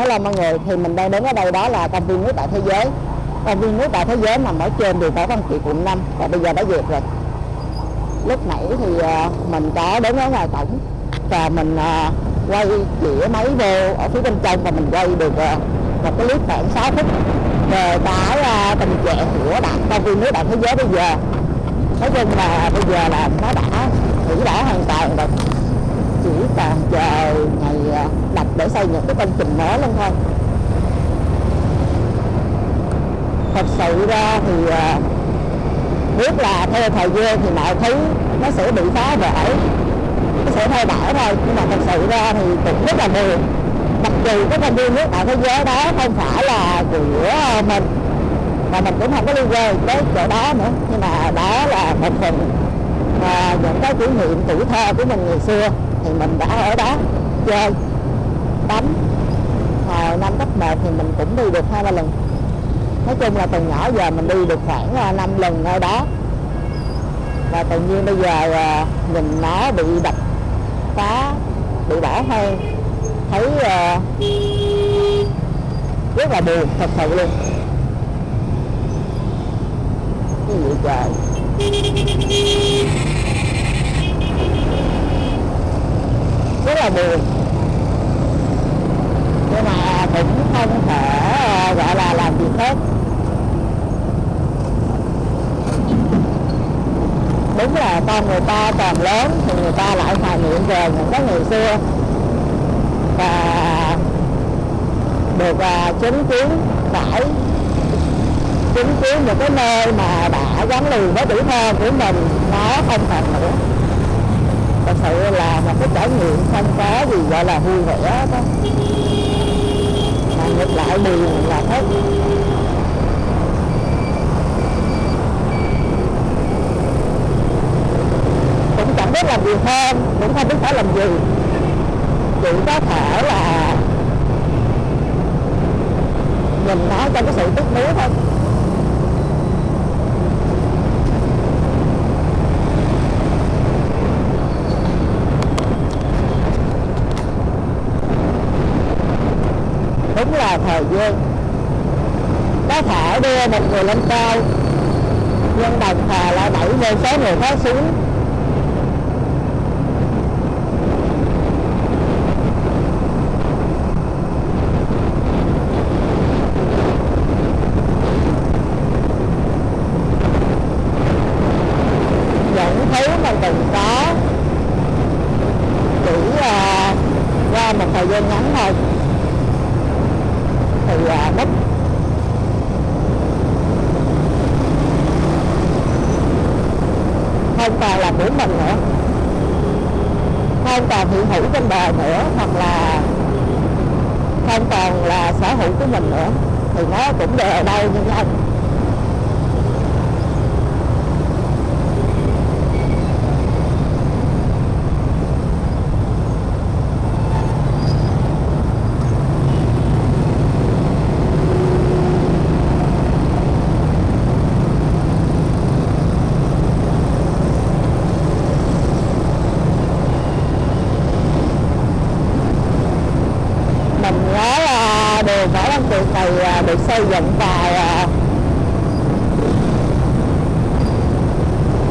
Hello mọi người, thì mình đang đứng ở đây đó là công viên nước đại thế giới. Công viên nước đại thế giới nằm ở trên đường Võ Văn Kiệt quận 5 và bây giờ đã dẹp rồi. Lúc nãy thì ờ, mình có đứng ở ngoài cổng và mình ờ, quay chĩa máy vô ở phía bên trong và mình quay được ờ, một cái clip khoảng 6 phút về cái tình trạng của đại công viên nước đại thế giới bây giờ. Nói chung là bây giờ là nó đã hủy đã hoàn toàn rồi chỉ còn chờ ngày ờ, đặt để xây những cái công trình mới lên thôi. Thật sự ra thì ờ, biết là theo thời gian thì mọi thứ nó sẽ bị phá vỡ, nó sẽ thay đổi thôi. Nhưng mà thật sự ra thì cũng rất là buồn. Mặc dù cái công viên nước tại thế giới đó không phải là của ờ, mình, và mình cũng không có liên quan tới chỗ đó nữa. Nhưng mà đó là một phần và những cái kỷ niệm tuổi thơ của mình ngày xưa thì mình đã ở đó chơi tắm hồi năm cấp một thì mình cũng đi được hai ba lần. Nói chung là từ nhỏ giờ mình đi được khoảng à, năm lần nơi đó. Và tự nhiên bây giờ à, nhìn nó bị đập phá bị bỏ hoang. Thấy à, rất là buồn thật sự luôn. Cái gì trời? Rất là buồn. Nhưng mà cũng không thể ờ, gọi là làm gì hết. Đúng là con người ta còn lớn thì người ta lại hoài niệm về những cái ngày xưa. Và được ờ, chứng kiến phải chứng kiến một cái nơi mà đã gắn liền với tuổi thơ của mình, nó không còn nữa thật sự là một cái trải nghiệm không có gì gọi là vui vẻ đó. Mà ngược lại buồn là hết cũng chẳng biết làm gì hơn, cũng không biết phải làm gì. Chỉ có thể là nhìn nó trong cái sự tiếc nuối thôi. Đúng là thời gian. Có thể đưa một người lên cao, nhưng đồng thời lại đẩy vô số người khác xuống những thứ mình từng có chỉ uh, qua một thời gian ngắn thôi thì uh, mất không còn là của mình nữa. Không còn hiện hữu trên đời nữa, hoặc là không còn là sở hữu của mình nữa, thì nó cũng đều ở đây như nhau mình nhớ là đường Võ Văn Kiệt này được xây dựng vào ờ,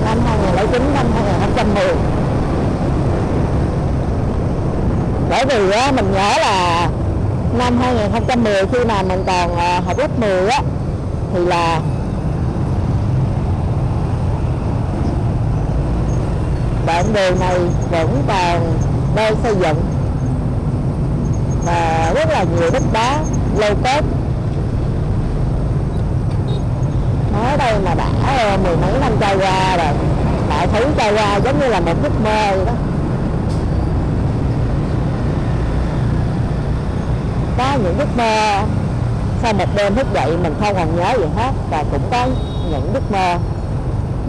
năm 2009 năm 2010 bởi vì á, mình nhớ là năm 2010 khi mà mình còn ờ, học lớp 10 á thì là đoạn đường này vẫn còn đang xây dựng và rất là nhiều đất đá lâu cốt nói đây mà đã ờ, mười mấy năm trôi qua rồi mọi thứ trôi qua giống như là một giấc mơ vậy đó. Có những giấc mơ, sau một đêm thức dậy mình không còn nhớ gì hết và cũng có những giấc mơ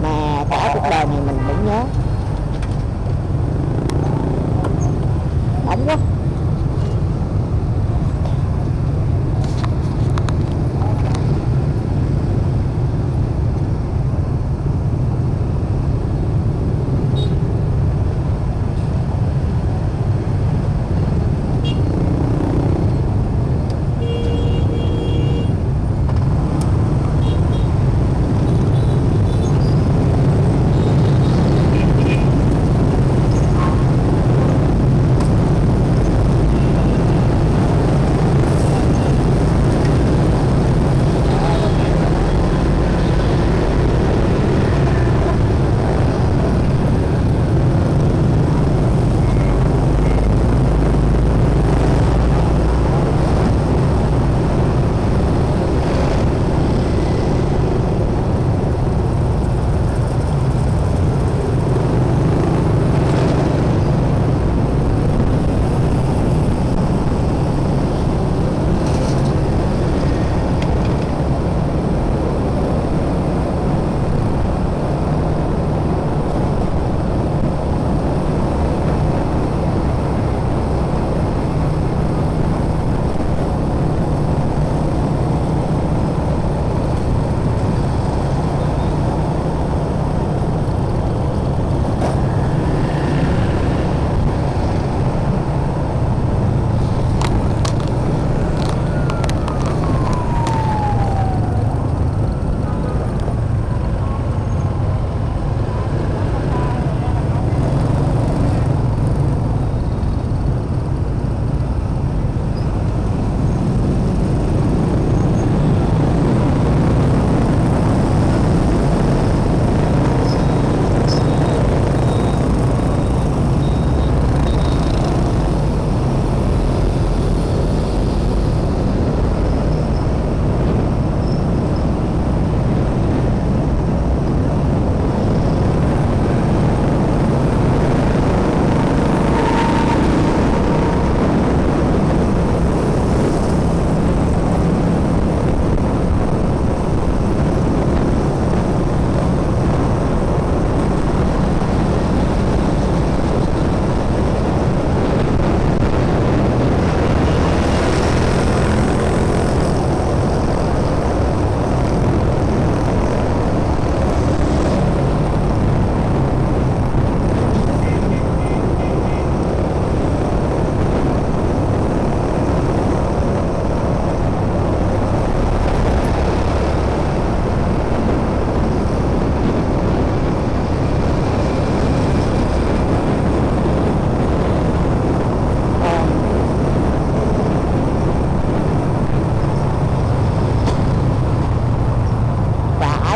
mà cả cuộc đời này mình vẫn nhớ.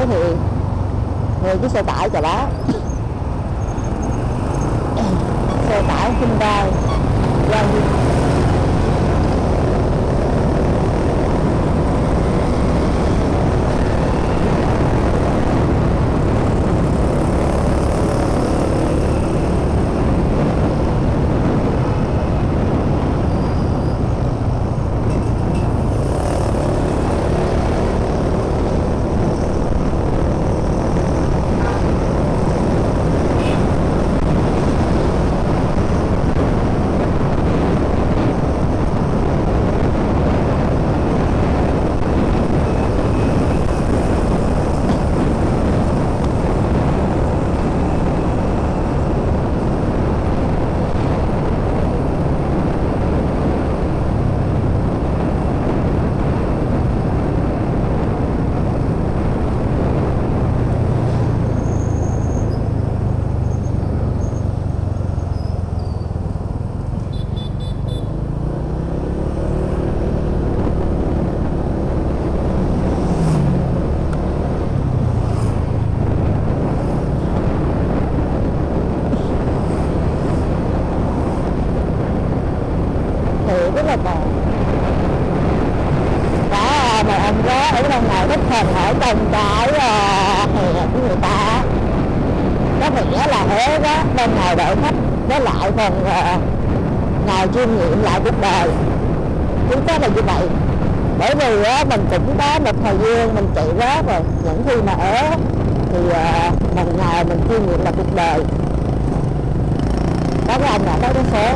thì người cái xe tải chào bá. Xe tải Hyundai Grand hình cái uh, hè của người ta. Có nghĩa là thế đó bên ngoài đợi khách với lại phần uh, ờ, ngồi chiêm nghiệm lại cuộc đời. Chúng ta là như vậy. Bởi vì uh, mình cũng có một thời gian mình chạy quá rồi những khi mà ở thì uh, mình ngồi mình chiêm nghiệm lại cuộc đời. Đó là ông là đó cái số.